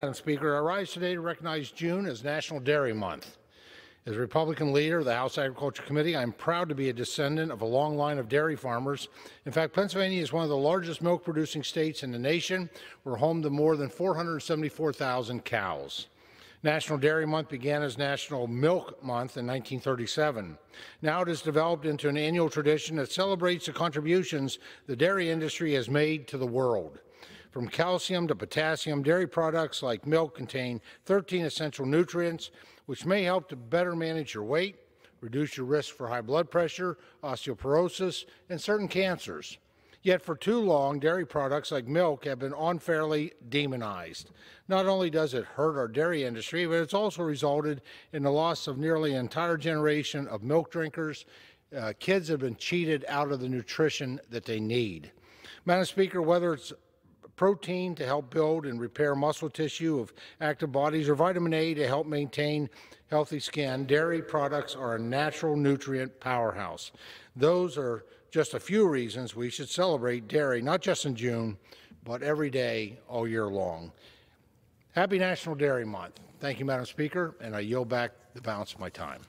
Madam Speaker, I rise today to recognize June as National Dairy Month. As Republican leader of the House Agriculture Committee, I am proud to be a descendant of a long line of dairy farmers. In fact, Pennsylvania is one of the largest milk producing states in the nation. We're home to more than 474,000 cows. National Dairy Month began as National Milk Month in 1937. Now it has developed into an annual tradition that celebrates the contributions the dairy industry has made to the world. From calcium to potassium, dairy products like milk contain 13 essential nutrients, which may help to better manage your weight, reduce your risk for high blood pressure, osteoporosis, and certain cancers. Yet for too long, dairy products like milk have been unfairly demonized. Not only does it hurt our dairy industry, but it's also resulted in the loss of nearly an entire generation of milk drinkers. Uh, kids have been cheated out of the nutrition that they need. Madam Speaker, whether it's protein to help build and repair muscle tissue of active bodies, or vitamin A to help maintain healthy skin, dairy products are a natural nutrient powerhouse. Those are just a few reasons we should celebrate dairy, not just in June, but every day all year long. Happy National Dairy Month. Thank you, Madam Speaker, and I yield back the balance of my time.